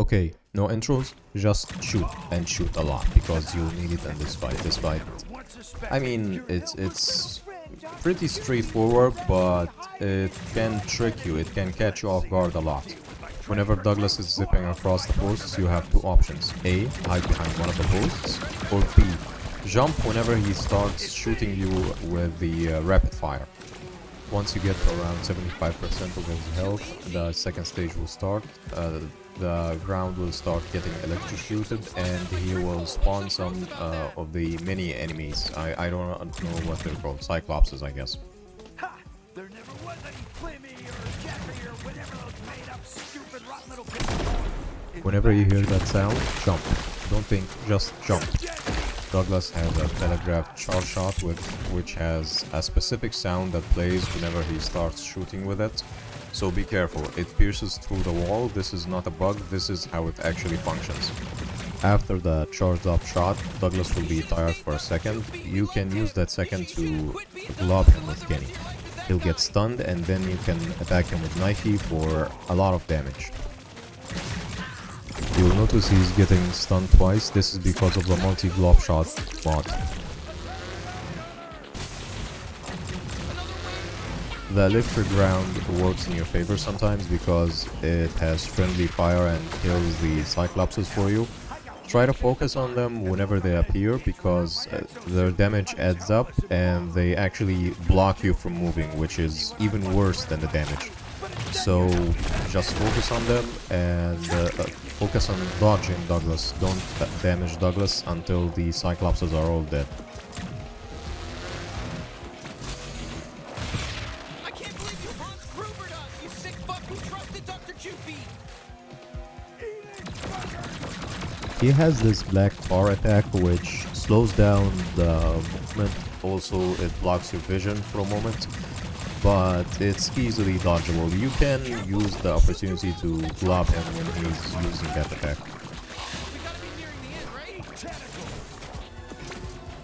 Okay, no intros, just shoot and shoot a lot because you'll need it in this fight. This fight, I mean, it's it's pretty straightforward, but it can trick you. It can catch you off guard a lot. Whenever Douglas is zipping across the posts, you have two options. A, hide behind one of the posts, or B, jump whenever he starts shooting you with the uh, rapid fire. Once you get to around 75% of his health, the second stage will start. Uh, the ground will start getting electrocuted and he will spawn some uh, of the mini enemies. I, I don't know what they're called. Cyclopses, I guess. Ha! There never was any Clemmy or Jeffrey or whatever those made up stupid rotten little. Whenever you hear that sound, jump. Don't think, just jump. Douglas has a telegraphed charge shot with, which has a specific sound that plays whenever he starts shooting with it. So be careful, it pierces through the wall, this is not a bug, this is how it actually functions. After the charged up shot, Douglas will be tired for a second. You can use that second to glob him with Kenny. He'll get stunned and then you can attack him with Knifey for a lot of damage. You'll notice he's getting stunned twice, this is because of the multi-glob shot mod. The electric ground works in your favor sometimes because it has friendly fire and kills the cyclopses for you. Try to focus on them whenever they appear because uh, their damage adds up and they actually block you from moving, which is even worse than the damage. So just focus on them and uh, uh, focus on dodging Douglas. Don't damage Douglas until the cyclopses are all dead. He has this black tar attack which slows down the movement. Also, it blocks your vision for a moment, but it's easily dodgeable. You can use the opportunity to glob him when he's using that attack.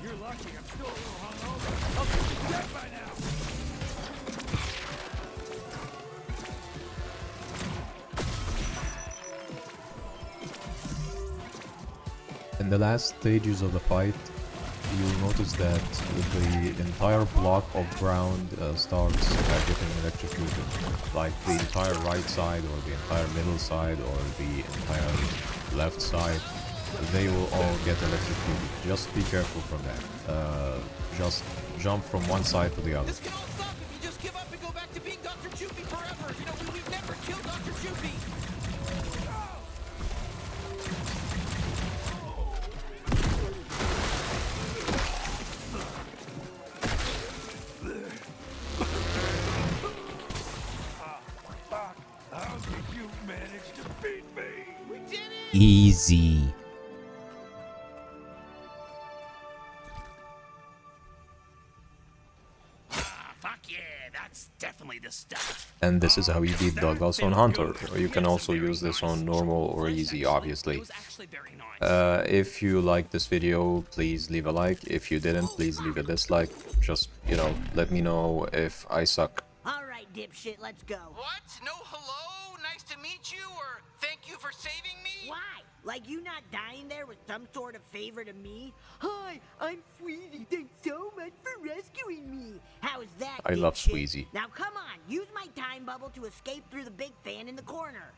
You're lucky I'm still a little hungover. In the last stages of the fight, you'll notice that the entire block of ground uh, starts uh, getting electrocuted. Like the entire right side, or the entire middle side, or the entire left side. They will all get electrocuted. Just be careful from that. Uh, just jump from one side to the other. This stop if you just give up and go back to being Dr. Choopy forever! You know, we, we've never killed Dr. Easy. Fuck yeah, that's definitely the stuff. And this is how you beat Douglas on Hunter. Or you can also use this on normal or easy, obviously. It was actually very nice. Uh, if you liked this video, please leave a like. If you didn't, please leave a dislike. Just, you know, let me know if I suck. Alright, dipshit, let's go. What? No hello? Nice to meet you? Or thank you for saving me? Why? Like you not dying there was some sort of favor to me? Hi, I'm Sweezy. Thanks so much for rescuing me. How is that? I love dipshit? Sweezy. Now come on, use my time bubble to escape through the big fan in the corner.